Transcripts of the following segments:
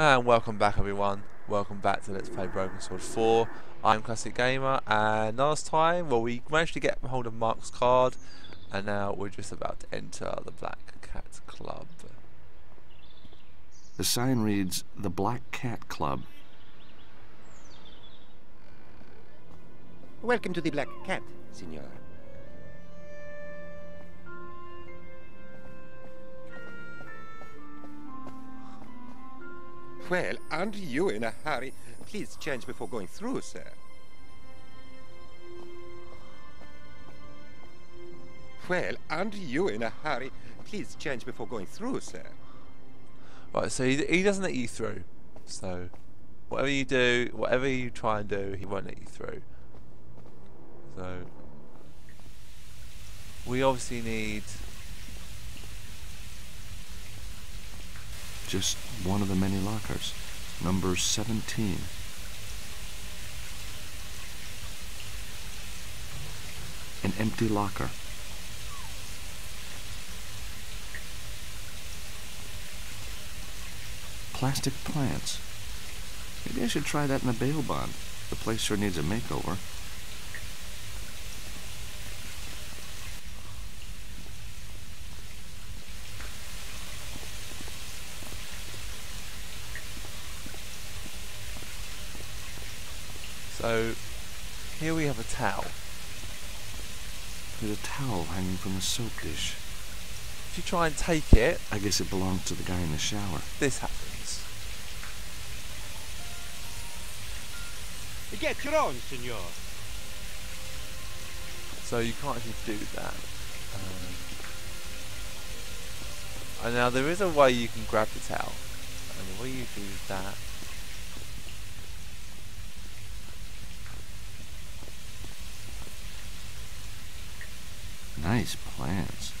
And welcome back everyone, welcome back to Let's Play Broken Sword 4. I'm ClassixGamer and last time, well we managed to get hold of Mark's card and now we're just about to enter the Black Cat Club. The sign reads, The Black Cat Club. Welcome to the Black Cat, Signor. Well, aren't you in a hurry? Please change before going through, sir. Well, aren't you in a hurry? Please change before going through, sir. Right, so he, he doesn't let you through. So, whatever you do, whatever you try and do, he won't let you through. So, we obviously need Just one of the many lockers. Number 17. An empty locker. Plastic plants. Maybe I should try that in a bail bond. The place sure needs a makeover. So, here we have a towel. There's a towel hanging from the soap dish. If you try and take it, I guess it belongs to the guy in the shower. this happens. You get your own, senor. So you can't actually do that. Um, and now there is a way you can grab the towel. And the way you do that Nice plants.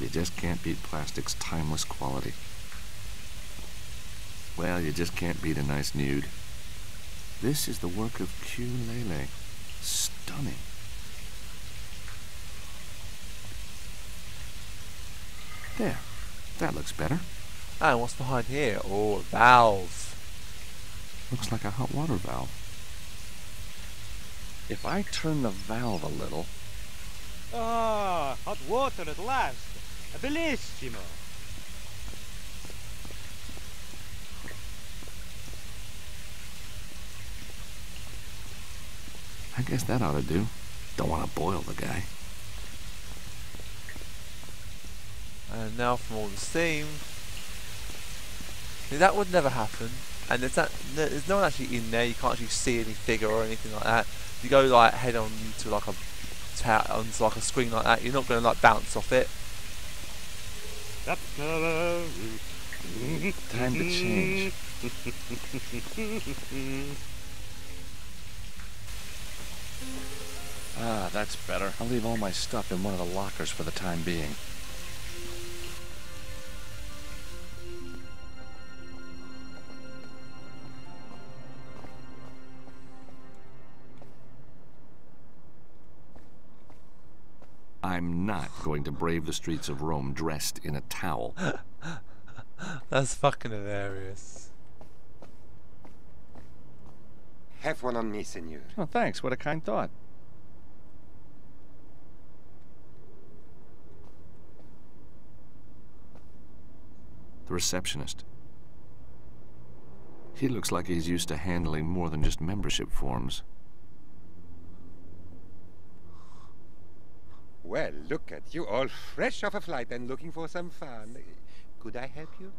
You just can't beat plastic's timeless quality. Well, you just can't beat a nice nude. This is the work of Q Lele. Stunning. There. That looks better. And what's behind here? Oh, valve. Looks like a hot water valve. If I turn the valve a little, Ah, hot water at last. Bellissimo. I guess that ought to do. Don't want to boil the guy. And now from all the steam. See, that would never happen. And there's, that, there's no one actually in there. You can't actually see any figure or anything like that. You go like head on to like a ta- onto like a screen like that, you're not going to like bounce off it. Time to change. Ah, that's better. I'll leave all my stuff in one of the lockers for the time being. I'm not going to brave the streets of Rome dressed in a towel. That's fucking hilarious. Have one on me, senor. Oh, thanks. What a kind thought. The receptionist. He looks like he's used to handling more than just membership forms. Well, look at you, all fresh off a flight and looking for some fun. Could I help you?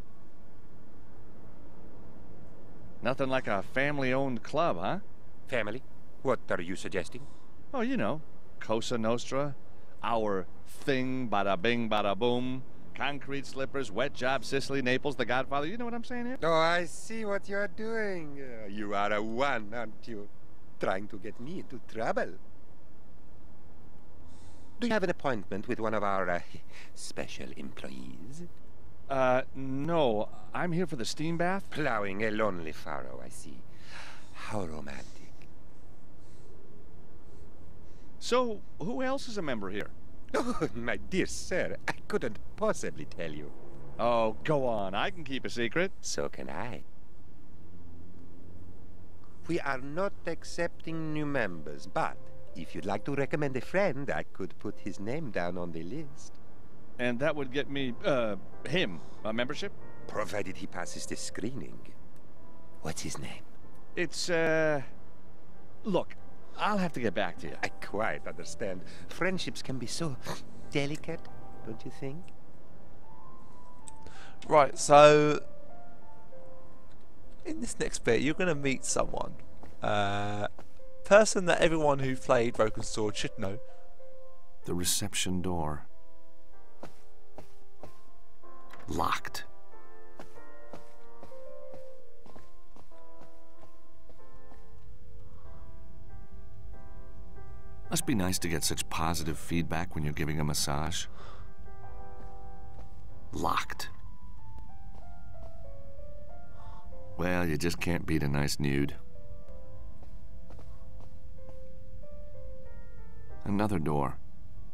Nothing like a family-owned club, huh? Family? What are you suggesting? Oh, you know, Cosa Nostra, our thing, bada bing, bada boom, concrete slippers, wet job, Sicily, Naples, The Godfather. You know what I'm saying here? Oh, I see what you're doing. Uh, you are a one, aren't you? Trying to get me into trouble. Do you have an appointment with one of our uh, special employees? Uh, no, I'm here for the steam bath. Plowing a lonely furrow, I see. How romantic. So, who else is a member here? Oh, my dear sir, I couldn't possibly tell you. Oh, go on. I can keep a secret. So can I. We are not accepting new members, but if you'd like to recommend a friend, I could put his name down on the list. And that would get me, uh, him, a membership? Provided he passes the screening. What's his name? It's, uh. Look, I'll have to get back to you. I quite understand. Friendships can be so delicate, don't you think? Right, so in this next bit, you're going to meet someone, uh, person that everyone who played Broken Sword should know. The reception door. Locked. Must be nice to get such positive feedback when you're giving a massage. Locked. Well, you just can't beat a nice nude. Another door.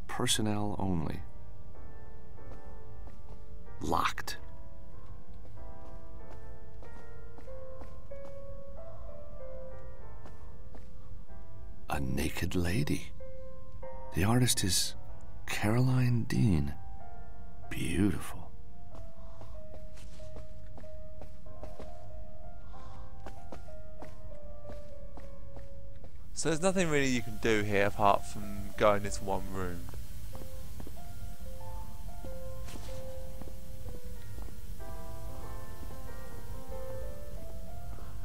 Personnel only. Locked. A naked lady. The artist is Caroline Dean. Beautiful. So there's nothing really you can do here apart from go in this one room.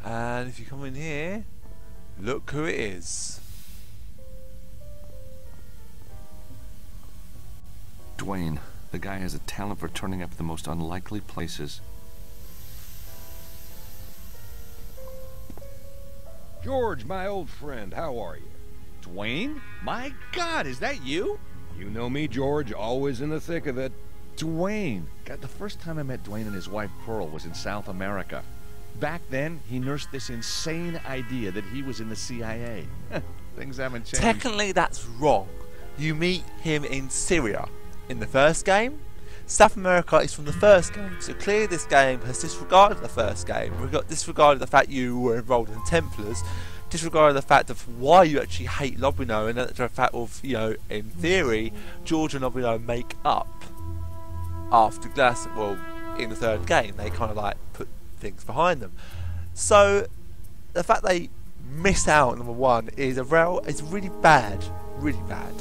And if you come in here, look who it is. Duane, the guy has a talent for turning up the most unlikely places. George, my old friend, how are you? Duane? My God, is that you? You know me, George, always in the thick of it. Duane. God, the first time I met Duane and his wife Pearl was in South America. Back then, he nursed this insane idea that he was in the CIA. Things haven't changed. Technically, that's wrong. You meet him in Syria in the first game. South America is from the first game, so clearly this game has disregarded the first game. We've got disregarded the fact you were involved in Templars, disregarded the fact of why you actually hate Lobineau, and the fact of you know, in theory, George and Lobineau make up after Glass. Well, in the third game, they kind of like put things behind them. So the fact they miss out number one is a real, it's really bad, really bad.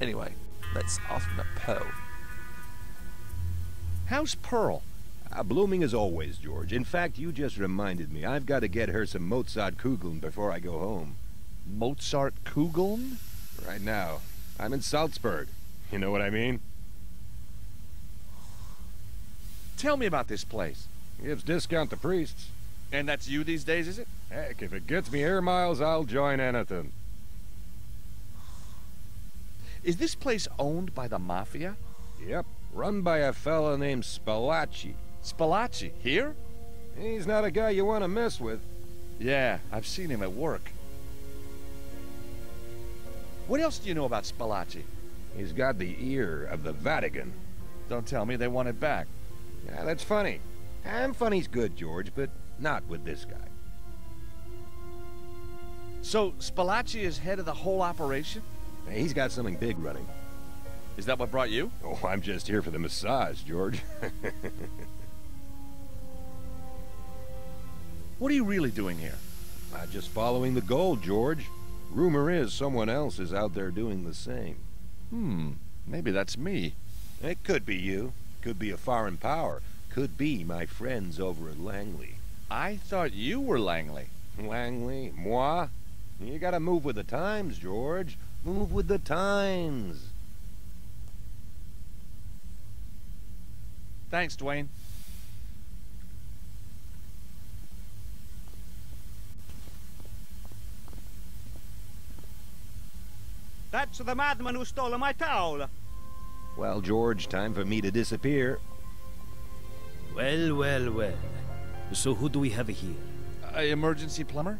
Anyway, let's ask them about Pearl. How's Pearl? Uh, blooming as always, George. In fact, you just reminded me. I've got to get her some Mozart Kugeln before I go home. Mozart Kugeln? Right now, I'm in Salzburg. You know what I mean? Tell me about this place. Gives discount to priests. And that's you these days, is it? Heck, if it gets me air miles, I'll join anything. Is this place owned by the Mafia? Yep, run by a fella named Spalacci. Spalacci, here? He's not a guy you want to mess with. Yeah, I've seen him at work. What else do you know about Spalacci? He's got the ear of the Vatican. Don't tell me they want it back. Yeah, that's funny. And funny's good, George, but not with this guy. So, Spalacci is head of the whole operation? He's got something big running. Is that what brought you? Oh, I'm just here for the massage, George. What are you really doing here? I'm just following the gold, George. Rumor is someone else is out there doing the same. Hmm, maybe that's me. It could be you. Could be a foreign power. Could be my friends over at Langley. I thought you were Langley. Langley? Moi? You gotta move with the times, George. Move with the times. Thanks, Duane. That's the madman who stole my towel. Well, George, time for me to disappear. Well, well, well. So who do we have here? Uh, emergency plumber?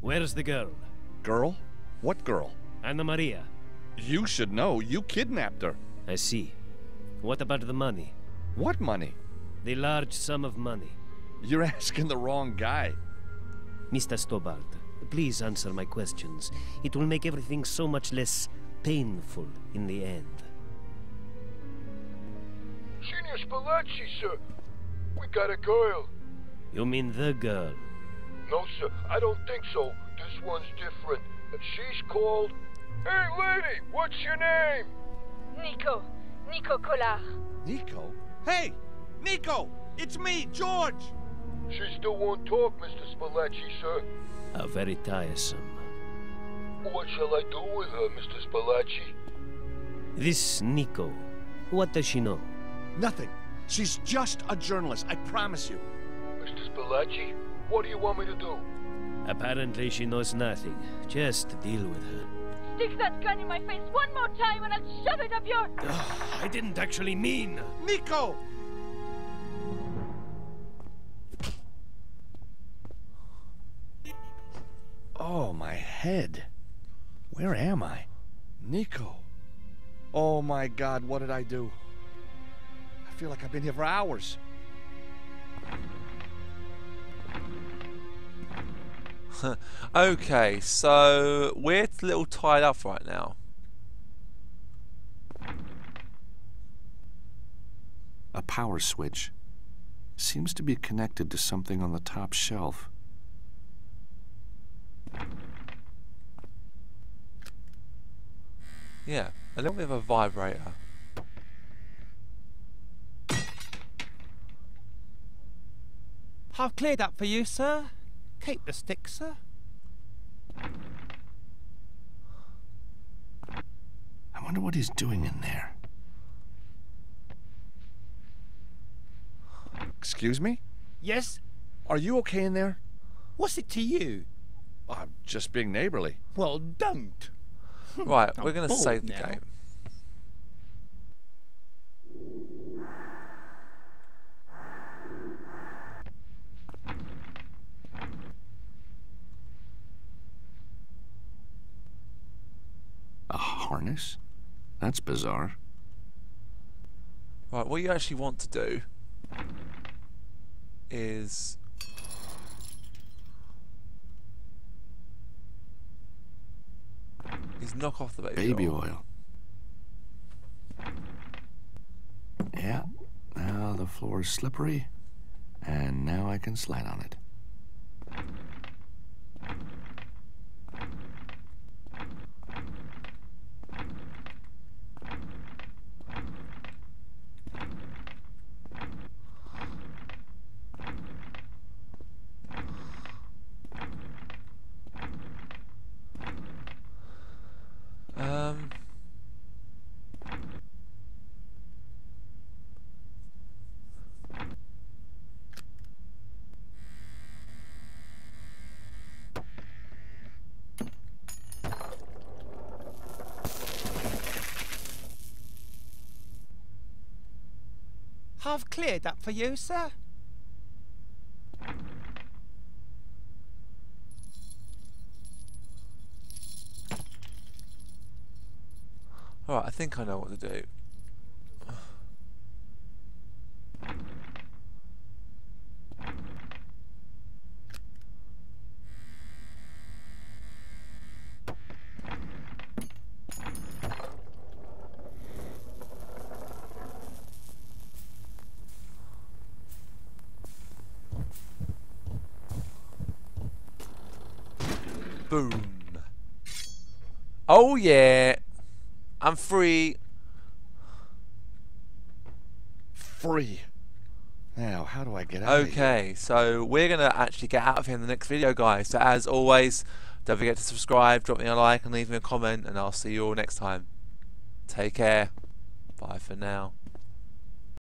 Where's the girl? Girl? What girl? Anna Maria. You should know. You kidnapped her. I see. What about the money? What money? The large sum of money. You're asking the wrong guy. Mr. Stobbart, please answer my questions. It will make everything so much less painful in the end. Senior Spalacci, sir. We got a girl. You mean the girl? No, sir, I don't think so. This one's different. And she's called... Hey, lady, what's your name? Nico. Nico Collard. Nico? Hey! Nico! It's me, George! She still won't talk, Mr. Spalacci, sir. How very tiresome. What shall I do with her, Mr. Spalacci? This Nico, what does she know? Nothing. She's just a journalist, I promise you. Mr. Spalacci, what do you want me to do? Apparently she knows nothing. Just deal with her. Stick that gun in my face one more time and I'll shove it up your... I didn't actually mean. Nico! Oh, my head. Where am I? Nico. Oh my god, what did I do? I feel like I've been here for hours. okay, so we're a little tied up right now. A power switch. Seems to be connected to something on the top shelf. Yeah, a little bit of a vibrator. I've cleared up for you, sir. Keep the stick, sir. I wonder what he's doing in there. Excuse me? Yes? Are you okay in there? What's it to you? I'm just being neighborly. Well, don't. Right, I'm we're going to bored save the game. That's bizarre. Right, what you actually want to do is is knock off the baby, Baby oil. oil. Yeah. Now the floor is slippery, and now I can slide on it. Um. I've cleared up for you, sir. Alright, I think I know what to do. Boom. Oh yeah. I'm free. Free. Now, how do I get out of here? Okay, so we're going to actually get out of here in the next video, guys. So as always, don't forget to subscribe, drop me a like, and leave me a comment, and I'll see you all next time. Take care. Bye for now.